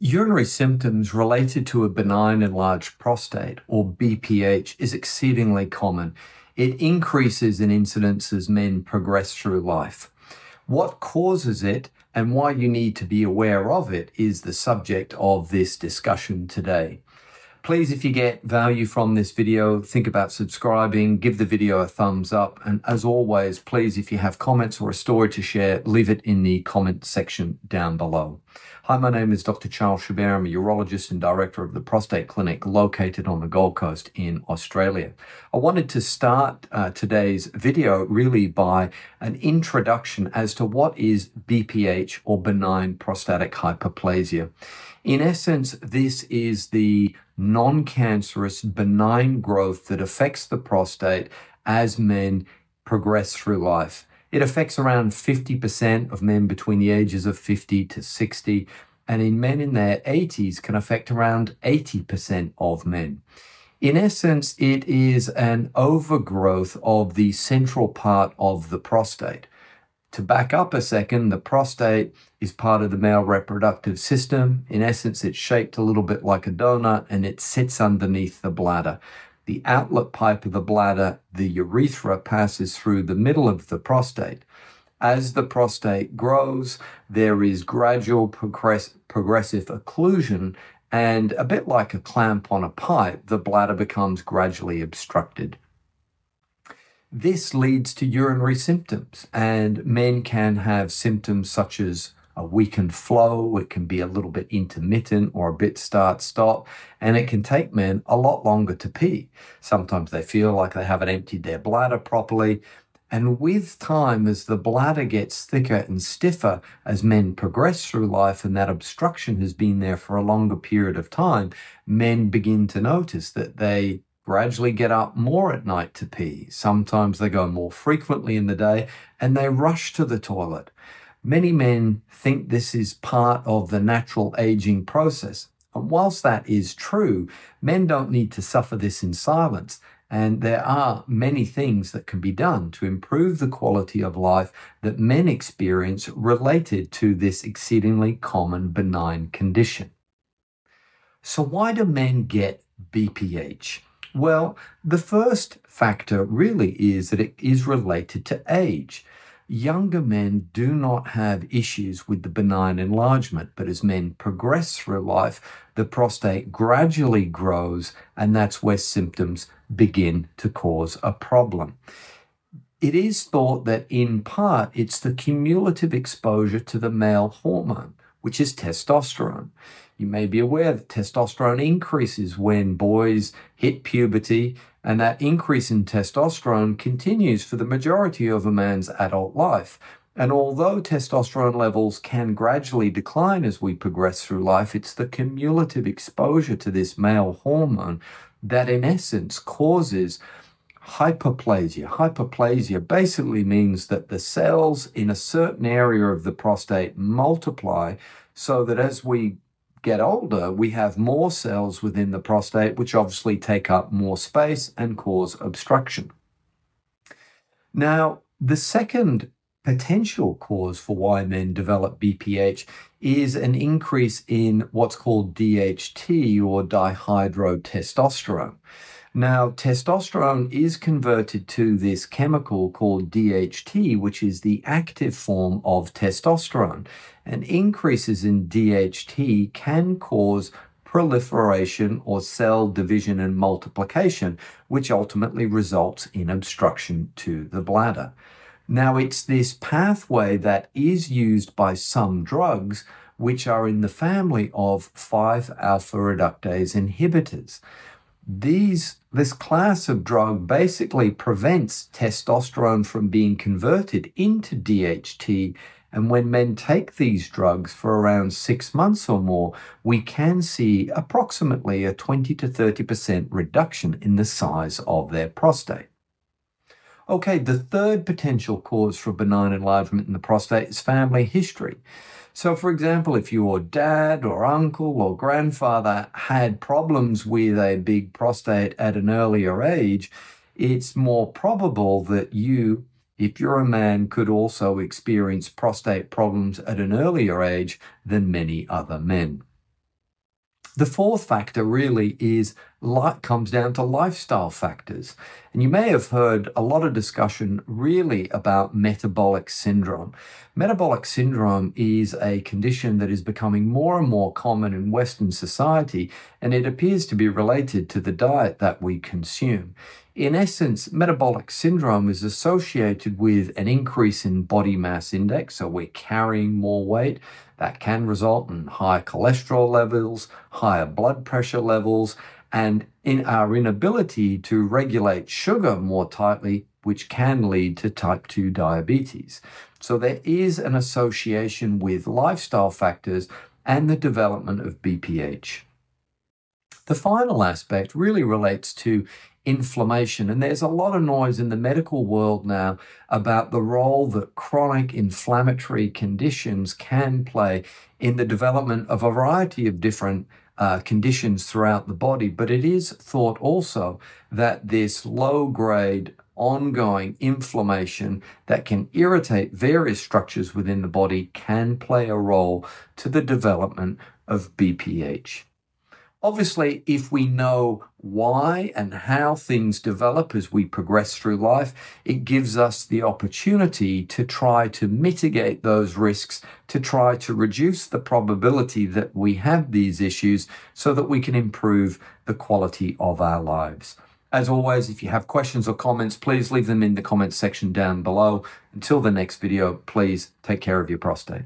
Urinary symptoms related to a benign enlarged prostate, or BPH, is exceedingly common. It increases in incidence as men progress through life. What causes it and why you need to be aware of it is the subject of this discussion today. Please, if you get value from this video, think about subscribing, give the video a thumbs up. And as always, please, if you have comments or a story to share, leave it in the comment section down below. Hi, my name is Dr. Charles Chabert. I'm a urologist and director of the prostate clinic located on the Gold Coast in Australia. I wanted to start uh, today's video really by an introduction as to what is BPH or benign prostatic hyperplasia. In essence, this is the non-cancerous benign growth that affects the prostate as men progress through life. It affects around 50% of men between the ages of 50 to 60, and in men in their 80s can affect around 80% of men. In essence, it is an overgrowth of the central part of the prostate. To back up a second, the prostate is part of the male reproductive system. In essence, it's shaped a little bit like a donut and it sits underneath the bladder. The outlet pipe of the bladder, the urethra, passes through the middle of the prostate. As the prostate grows, there is gradual progress, progressive occlusion, and a bit like a clamp on a pipe, the bladder becomes gradually obstructed. This leads to urinary symptoms, and men can have symptoms such as a weakened flow, it can be a little bit intermittent or a bit start stop, and it can take men a lot longer to pee. Sometimes they feel like they haven't emptied their bladder properly. And with time, as the bladder gets thicker and stiffer as men progress through life and that obstruction has been there for a longer period of time, men begin to notice that they gradually get up more at night to pee. Sometimes they go more frequently in the day and they rush to the toilet. Many men think this is part of the natural aging process. And whilst that is true, men don't need to suffer this in silence. And there are many things that can be done to improve the quality of life that men experience related to this exceedingly common benign condition. So why do men get BPH? Well, the first factor really is that it is related to age. Younger men do not have issues with the benign enlargement, but as men progress through life, the prostate gradually grows, and that's where symptoms begin to cause a problem. It is thought that in part it's the cumulative exposure to the male hormone, which is testosterone. You may be aware that testosterone increases when boys hit puberty, and that increase in testosterone continues for the majority of a man's adult life. And although testosterone levels can gradually decline as we progress through life, it's the cumulative exposure to this male hormone that, in essence, causes hyperplasia. Hyperplasia basically means that the cells in a certain area of the prostate multiply so that as we get older, we have more cells within the prostate, which obviously take up more space and cause obstruction. Now, the second potential cause for why men develop BPH is an increase in what's called DHT or dihydrotestosterone. Now, testosterone is converted to this chemical called DHT, which is the active form of testosterone. And increases in DHT can cause proliferation or cell division and multiplication, which ultimately results in obstruction to the bladder. Now, it's this pathway that is used by some drugs, which are in the family of 5 alpha reductase inhibitors these this class of drug basically prevents testosterone from being converted into DHT. And when men take these drugs for around six months or more, we can see approximately a 20 to 30% reduction in the size of their prostate. Okay, the third potential cause for benign enlargement in the prostate is family history. So, for example, if your dad or uncle or grandfather had problems with a big prostate at an earlier age, it's more probable that you, if you're a man, could also experience prostate problems at an earlier age than many other men. The fourth factor really is light comes down to lifestyle factors. And you may have heard a lot of discussion really about metabolic syndrome. Metabolic syndrome is a condition that is becoming more and more common in Western society, and it appears to be related to the diet that we consume. In essence, metabolic syndrome is associated with an increase in body mass index, so we're carrying more weight. That can result in higher cholesterol levels, higher blood pressure levels, and in our inability to regulate sugar more tightly, which can lead to type 2 diabetes. So there is an association with lifestyle factors and the development of BPH. The final aspect really relates to inflammation. And there's a lot of noise in the medical world now about the role that chronic inflammatory conditions can play in the development of a variety of different uh, conditions throughout the body. But it is thought also that this low grade ongoing inflammation that can irritate various structures within the body can play a role to the development of BPH. Obviously, if we know why and how things develop as we progress through life, it gives us the opportunity to try to mitigate those risks, to try to reduce the probability that we have these issues so that we can improve the quality of our lives. As always, if you have questions or comments, please leave them in the comments section down below. Until the next video, please take care of your prostate.